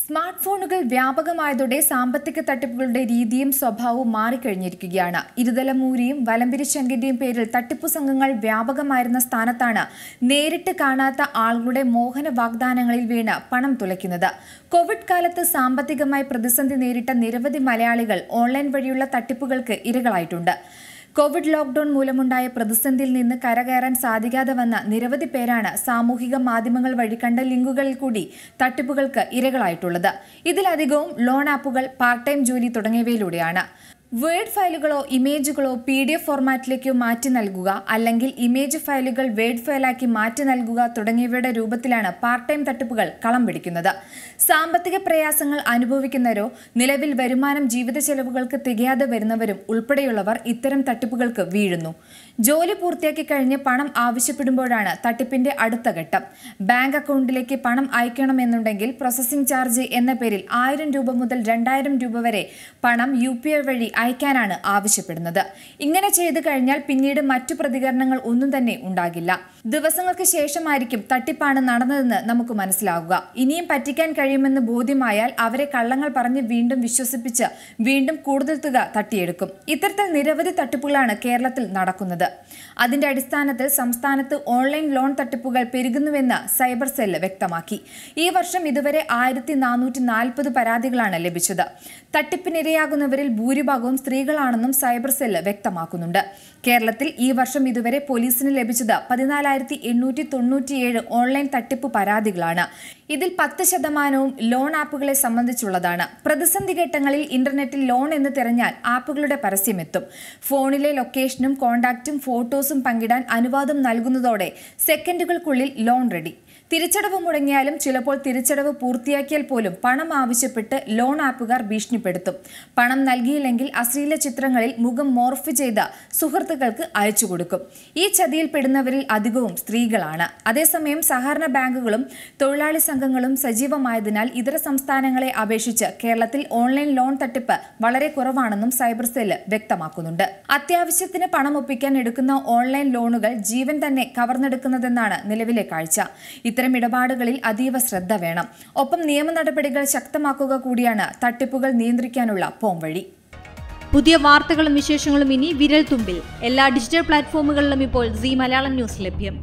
Smart ഫോണുകൾ വ്യാപകമായതോടെ സാമ്പത്തിക തട്ടിപ്പുകളുടെ രീതിയും സ്വഭാവവും മാറിക്കഴിഞ്ഞിരിക്കുകയാണ്. ഇരുതലമൂരിയും വലംപിരി ശങ്കിന്റെയും പേരിൽ തട്ടിപ്പു സംഘങ്ങൾ വ്യാപകമായിരുന്ന സ്ഥാനത്താണ് നേരിട്ട് കാണാത്ത ആളുകളുടെ മോഹന വാഗ്ദാനങ്ങളിൽ വീണ് പണം തുലയ്ക്കുന്നത്. കോവിഡ് കാലത്ത് സാമ്പത്തികമായി പ്രതിസന്ധി നേരിട്ട നിരവധി മലയാളികൾ ഓൺലൈൻ വഴിയുള്ള തട്ടിപ്പുകൾക്ക് ഇരകളായിട്ടുണ്ട്. കോവിഡ് ലോക്ഡൌൺ മൂലമുണ്ടായ പ്രതിസന്ധിയിൽ നിന്ന് കരകയറാൻ സാധിക്കാതെ വന്ന നിരവധി പേരാണ് സാമൂഹിക മാധ്യമങ്ങൾ വഴി കണ്ട ലിങ്കുകളിൽ കൂടി തട്ടിപ്പുകൾക്ക് ഇരകളായിട്ടുള്ളത്. ഇതിലധികവും ലോൺ ആപ്പുകൾ പാർട്ട് ടൈം ജോലി തുടങ്ങിയവയിലൂടെയാണ്. വേർഡ് ഫയലുകളോ ഇമേജുകളോ പി ഡി എഫ് ഫോർമാറ്റിലേക്കോ മാറ്റി നൽകുക അല്ലെങ്കിൽ ഇമേജ് ഫയലുകൾ വേർഡ് ഫയലാക്കി മാറ്റി നൽകുക തുടങ്ങിയവയുടെ രൂപത്തിലാണ് പാർട്ട് ടൈം തട്ടിപ്പുകൾ കളം പിടിക്കുന്നത്. സാമ്പത്തിക പ്രയാസങ്ങൾ അനുഭവിക്കുന്നവരോ നിലവിൽ വരുമാനം ജീവിത ചെലവുകൾക്ക് തികയാതെ വരുന്നവരും ഉൾപ്പെടെയുള്ളവർ ഇത്തരം തട്ടിപ്പുകൾക്ക് വീഴുന്നു. ജോലി പൂർത്തിയാക്കി കഴിഞ്ഞ് പണം ആവശ്യപ്പെടുമ്പോഴാണ് തട്ടിപ്പിന്റെ അടുത്ത ഘട്ടം. ബാങ്ക് അക്കൗണ്ടിലേക്ക് പണം അയക്കണമെന്നുണ്ടെങ്കിൽ പ്രോസസ്സിംഗ് ചാർജ് എന്ന പേരിൽ ആയിരം രൂപ മുതൽ രണ്ടായിരം രൂപ വരെ പണം യു വഴി അയക്കാനാണ് ആവശ്യപ്പെടുന്നത്. ഇങ്ങനെ ചെയ്തു കഴിഞ്ഞാൽ പിന്നീട് മറ്റു പ്രതികരണങ്ങൾ ഒന്നും തന്നെ ഉണ്ടാകില്ല. ദിവസങ്ങൾക്ക് ശേഷമായിരിക്കും തട്ടിപ്പാണ് നടന്നതെന്ന് നമുക്ക് മനസ്സിലാവുക. ഇനിയും പറ്റിക്കാൻ കഴിയുമെന്ന് ബോധ്യമായാൽ അവരെ കള്ളങ്ങൾ പറഞ്ഞ് വീണ്ടും വിശ്വസിപ്പിച്ച് വീണ്ടും കൂടുതൽ തുക തട്ടിയെടുക്കും. ഇത്തരത്തിൽ നിരവധി തട്ടിപ്പുകളാണ് കേരളത്തിൽ നടക്കുന്നത്. അതിന്റെ അടിസ്ഥാനത്തിൽ സംസ്ഥാനത്ത് ഓൺലൈൻ ലോൺ തട്ടിപ്പുകൾ പെരുകുന്നുവെന്ന് സൈബർ സെൽ വ്യക്തമാക്കി. ഈ വർഷം ഇതുവരെ ആയിരത്തി നാനൂറ്റി നാൽപ്പത് പരാതികളാണ് ലഭിച്ചത്. തട്ടിപ്പിനിരയാകുന്നവരിൽ ഭൂരിഭാഗവും സ്ത്രീകളാണെന്നും സൈബർ സെൽ വ്യക്തമാക്കുന്നുണ്ട്. കേരളത്തിൽ ഈ വർഷം ഇതുവരെ പോലീസിന് ലഭിച്ചത് പതിനാലായിരത്തി എണ്ണൂറ്റി തൊണ്ണൂറ്റിയേഴ് ഓൺലൈൻ തട്ടിപ്പ് പരാതികളാണ്. ഇതിൽ പത്ത് ശതമാനവും ലോൺ ആപ്പുകളെ സംബന്ധിച്ചുള്ളതാണ്. പ്രതിസന്ധി ഘട്ടങ്ങളിൽ ഇന്റർനെറ്റിൽ ലോൺ എന്ന് തിരഞ്ഞാൽ ആപ്പുകളുടെ പരസ്യമെത്തും. ഫോണിലെ ലൊക്കേഷനും കോണ്ടാക്റ്റും ഫോട്ടോസും പങ്കിടാൻ അനുവാദം നൽകുന്നതോടെ സെക്കൻഡുകൾക്കുള്ളിൽ ലോൺ റെഡി തിരിച്ചടവ് മുടങ്ങിയാലും ചിലപ്പോൾ തിരിച്ചടവ് പൂർത്തിയാക്കിയാൽ പോലും പണം ആവശ്യപ്പെട്ട് ലോൺ ആപ്പുകാർ ഭീഷണിപ്പെടുത്തും. പണം നൽകിയില്ലെങ്കിൽ അശ്ലീല ചിത്രങ്ങളിൽ മുഖം മോർഫ് ചെയ്ത സുഹൃത്തുക്കൾക്ക് അയച്ചു കൊടുക്കും ഈ ചതിയിൽ പെടുന്നവരിൽ അധികവും സ്ത്രീകളാണ്. അതേസമയം സഹകരണ ബാങ്കുകളും തൊഴിലാളി സംഘങ്ങളും സജീവമായതിനാൽ ഇതര സംസ്ഥാനങ്ങളെ അപേക്ഷിച്ച് കേരളത്തിൽ ഓൺലൈൻ ലോൺ തട്ടിപ്പ് വളരെ കുറവാണെന്നും സൈബർ സെല്ല് വ്യക്തമാക്കുന്നുണ്ട്. അത്യാവശ്യത്തിന് പണം ഒപ്പിക്കാൻ എടുക്കുന്ന ഓൺലൈൻ ലോണുകൾ ജീവൻ തന്നെ കവർന്നെടുക്കുന്നതെന്നാണ് നിലവിലെ കാഴ്ച. ഇത്തരം ഇടപാടുകളിൽ അതീവ ശ്രദ്ധ വേണം. ഒപ്പം നിയമ നടപടികൾ ശക്തമാക്കുക കൂടിയാണ് തട്ടിപ്പുകൾ നിയന്ത്രിക്കാനുള്ള പോംവഴി. പുതിയ വാർത്തകളും വിശേഷങ്ങളും ഇനി വിരൽ തുമ്പിൽ എല്ലാ ഡിജിറ്റൽ പ്ലാറ്റ്ഫോമുകളിലും ഇപ്പോൾ സി മലയാളം ന്യൂസ് ലഭ്യം.